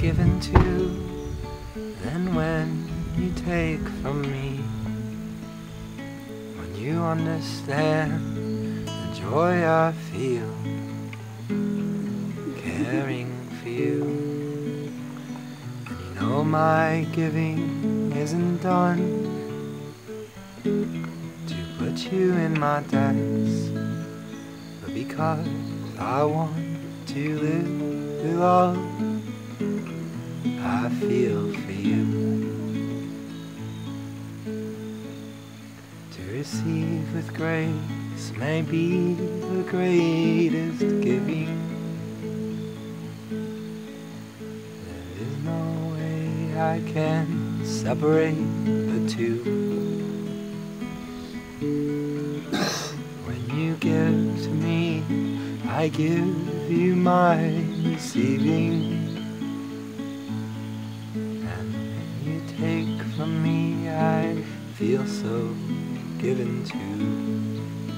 given to than when you take from me. When you understand the joy I feel caring for you. And you know my giving isn't done to put you in my debts, but because I want to live with I feel for you. To receive with grace may be the greatest giving. There is no way I can separate the two. When you give to me, I give you my receiving. Feel so given to.